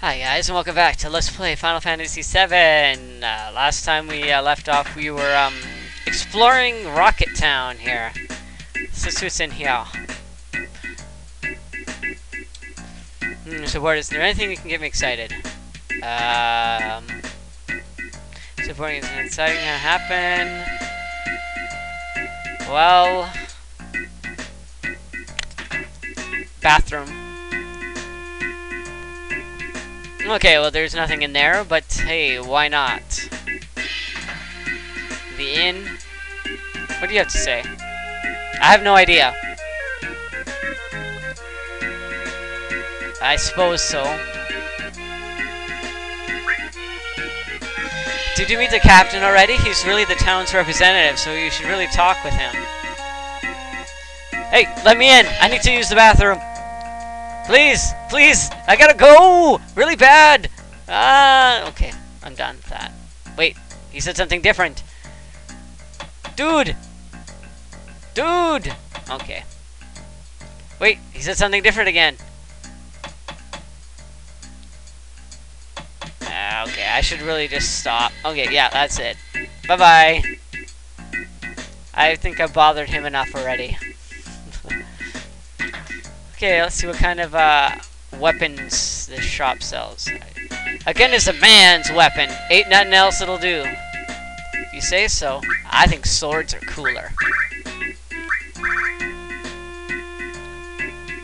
Hi guys, and welcome back to Let's Play Final Fantasy VII. Uh, last time we uh, left off, we were um, exploring Rocket Town here. Let's what's in here. So what is there anything that can get me excited? Um, so what is exciting gonna happen? Well, bathroom. Okay, well, there's nothing in there, but hey, why not? The inn? What do you have to say? I have no idea. I suppose so. Did you meet the captain already? He's really the town's representative, so you should really talk with him. Hey, let me in! I need to use the bathroom! Please, please, I gotta go! Really bad! Ah, okay, I'm done with that. Wait, he said something different. Dude! Dude! Okay. Wait, he said something different again. Ah, okay, I should really just stop. Okay, yeah, that's it. Bye-bye. I think I bothered him enough already. Okay, let's see what kind of uh, weapons this shop sells. Again, it's a man's weapon. Ain't nothing else it'll do. If you say so. I think swords are cooler.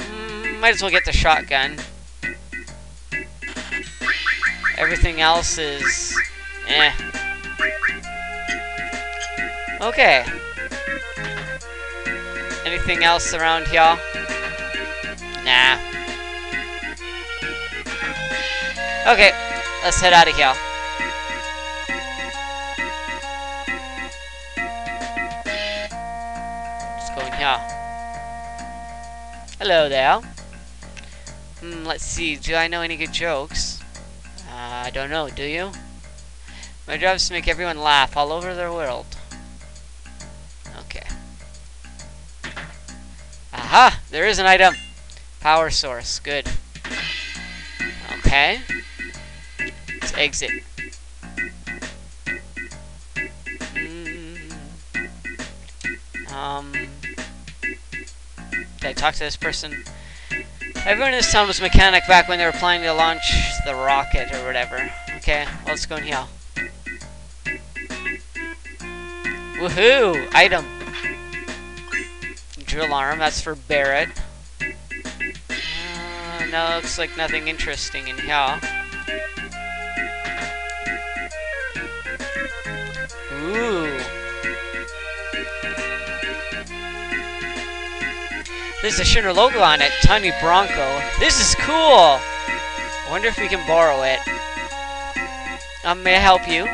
Mm, might as well get the shotgun. Everything else is... eh. Okay. Anything else around here? Nah. Okay, let's head out of here. Let's go in here. Hello there. Hmm, let's see, do I know any good jokes? Uh, I don't know, do you? My job is to make everyone laugh all over the world. Okay. Aha! There is an item! Power source, good. Okay. Let's exit. Mm. Um. Did I talk to this person? Everyone in this town was mechanic back when they were planning to launch the rocket or whatever. Okay, well, let's go in here. Woohoo! Item. Drill arm, that's for Barret. No, looks like nothing interesting in here. Ooh. There's a Shinra logo on it, Tiny Bronco. This is cool! I wonder if we can borrow it. Um, may I help you?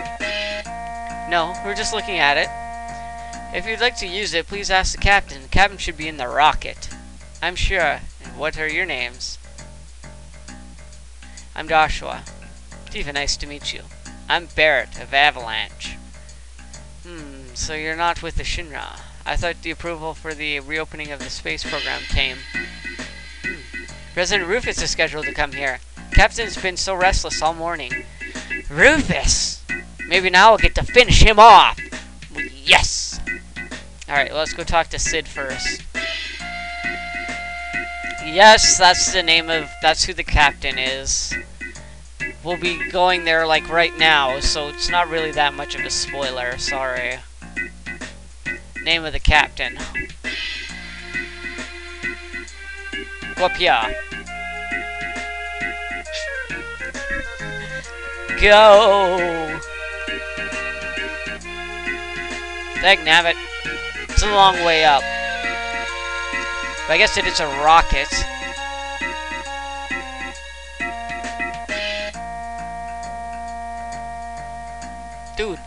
No, we're just looking at it. If you'd like to use it, please ask the captain. The captain should be in the rocket. I'm sure. What are your names? I'm Joshua. Tifa, nice to meet you. I'm Barret of Avalanche. Hmm, so you're not with the Shinra. I thought the approval for the reopening of the space program came. Hmm. President Rufus is scheduled to come here. Captain's been so restless all morning. Rufus! Maybe now I'll get to finish him off! Yes! Alright, let's go talk to Cid first. Yes, that's the name of... That's who the captain is. We'll be going there, like, right now, so it's not really that much of a spoiler. Sorry. Name of the captain. Whoopia. Go! Dag. It's a long way up. But I guess it is a rocket. Dude.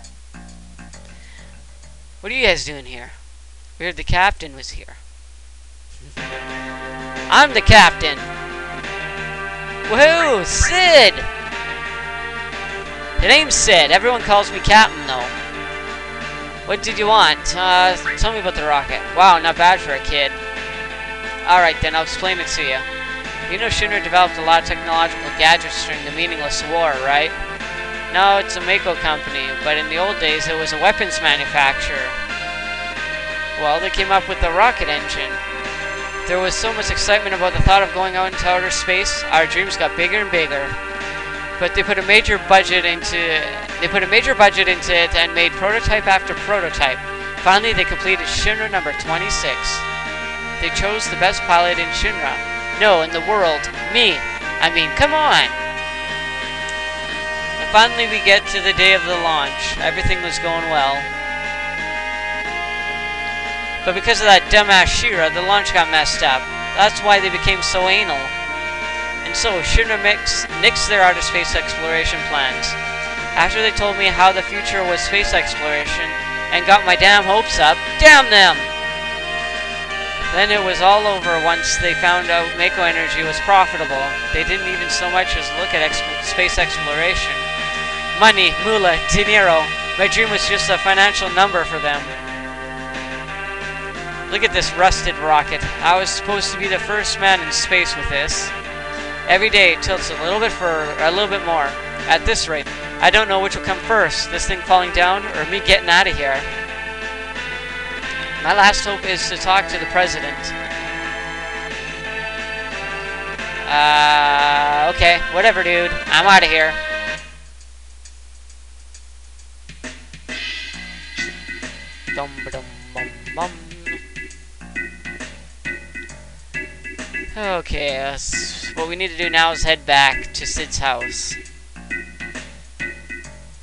What are you guys doing here? We heard the captain was here. I'm the captain! Woohoo! Cid! The name's Cid. Everyone calls me captain, though. What did you want? Uh, tell me about the rocket. Wow, not bad for a kid. Alright then, I'll explain it to you. You know Shinra developed a lot of technological gadgets during the meaningless war, right? Now it's a Mako company, but in the old days it was a weapons manufacturer. Well, they came up with the rocket engine. There was so much excitement about the thought of going out into outer space, our dreams got bigger and bigger. But they put a major budget into they put a major budget into it and made prototype after prototype. Finally, they completed Shinra number 26. They chose the best pilot in Shinra. No, in the world. Me. I mean, come on. And finally, we get to the day of the launch. Everything was going well. But because of that dumbass Shera, the launch got messed up. That's why they became so anal. And so, Shinra mix, nixed their outer space exploration plans. After they told me how the future was space exploration, and got my damn hopes up, damn them! Then it was all over once they found out Mako Energy was profitable. They didn't even so much as look at space exploration. Money, moolah, dinero. My dream was just a financial number for them. Look at this rusted rocket. I was supposed to be the first man in space with this. Every day it tilts a little bit further, a little bit more. At this rate, I don't know which will come first, this thing falling down or me getting out of here. My last hope is to talk to the president. Uh, okay, whatever, dude. I'm out of here. Dum dum bum bum. Okay, uh, what we need to do now is head back to Cid's house.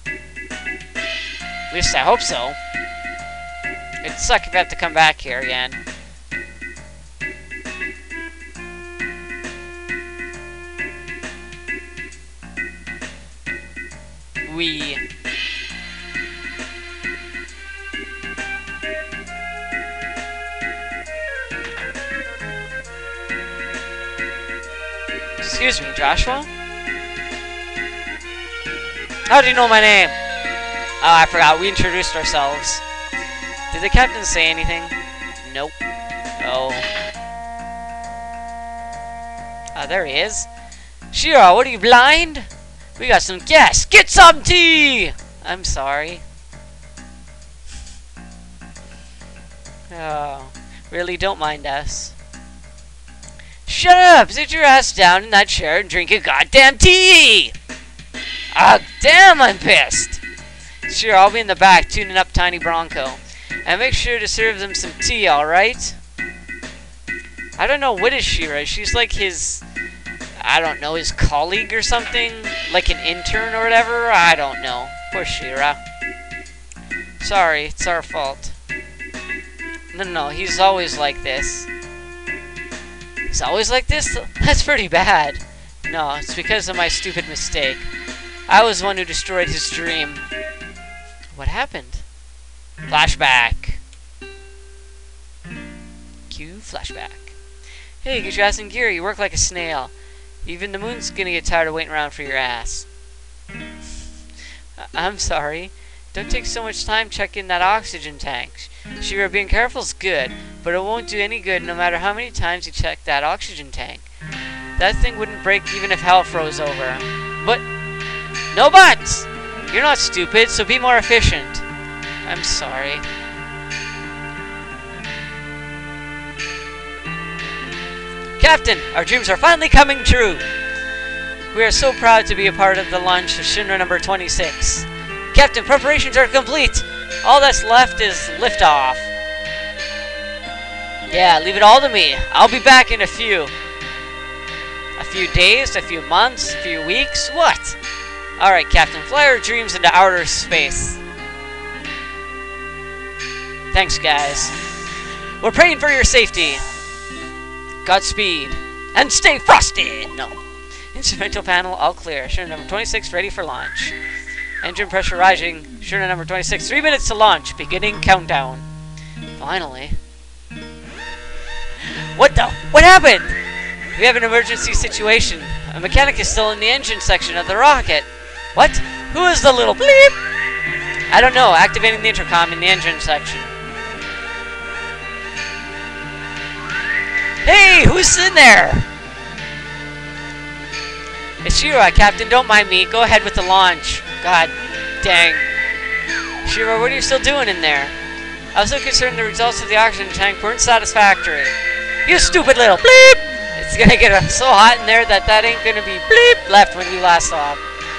At least I hope so. It'd suck if I have to come back here again. We. Excuse me, Joshua? How do you know my name? Oh, I forgot. We introduced ourselves. Did the captain say anything? Nope. Oh. Ah, there he is. Shera, what are you, blind? We got some gas. Get some tea! I'm sorry. Oh. Really, don't mind us. Shut up! Sit your ass down in that chair and drink your goddamn tea! Ah, damn, I'm pissed! Sure, I'll be in the back tuning up Tiny Bronco. And make sure to serve them some tea, alright? I don't know, what is Shera? She's like his... I don't know, his colleague or something? Like an intern or whatever? I don't know. Poor Shera. Sorry, it's our fault. No, no, he's always like this. He's always like this? That's pretty bad. No, it's because of my stupid mistake. I was the one who destroyed his dream. What happened? Flashback. Cue flashback. Hey, get your ass in gear. You work like a snail. Even the moon's gonna get tired of waiting around for your ass. I'm sorry. Don't take so much time checking that oxygen tank. Sure, being careful's good, but it won't do any good no matter how many times you check that oxygen tank. That thing wouldn't break even if hell froze over. But, no buts! You're not stupid, so be more efficient. I'm sorry. Captain, our dreams are finally coming true. We are so proud to be a part of the launch of Shinra number 26. Captain, preparations are complete. All that's left is liftoff. Yeah, leave it all to me. I'll be back in a few. A few days, a few months, a few weeks, what? Alright, Captain, fly our dreams into outer space. Thanks, guys. We're praying for your safety. Godspeed. And stay frosty! No. Instrumental panel all clear. Shinra number 26 ready for launch. Engine pressure rising. Shinra number 26. Three minutes to launch. Beginning countdown. Finally. What the? What happened? We have an emergency situation. A mechanic is still in the engine section of the rocket. What? Who is the little bleep? I don't know. Activating the intercom in the engine section. Hey, who's in there? It's Shera, uh, Captain. Don't mind me. Go ahead with the launch. God dang. Shera, what are you still doing in there? I was so concerned the results of the oxygen tank weren't satisfactory. You stupid little bleep! It's gonna get so hot in there that that ain't gonna be bleep left when you last off.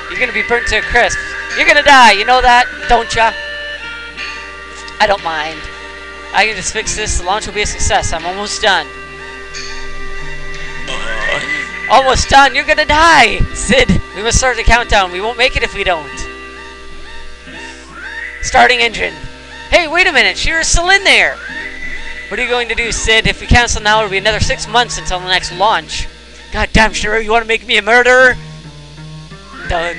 You're gonna be burnt to a crisp. You're gonna die, you know that, don't ya? I don't mind. I can just fix this. The launch will be a success. I'm almost done. Almost done. You're gonna die. Cid, we must start the countdown. We won't make it if we don't. Starting engine. Hey, wait a minute. Shera's still in there. What are you going to do, Cid? If we cancel now, it'll be another six months until the next launch. God damn, Shera, you want to make me a murderer? Done.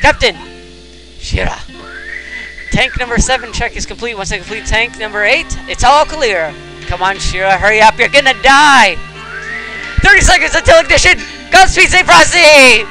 Captain! Shera. Tank number 7 check is complete. Once I complete tank number 8, it's all clear. Come on, Shera, hurry up. You're gonna die! 30 seconds until ignition! Godspeed, say Frosty!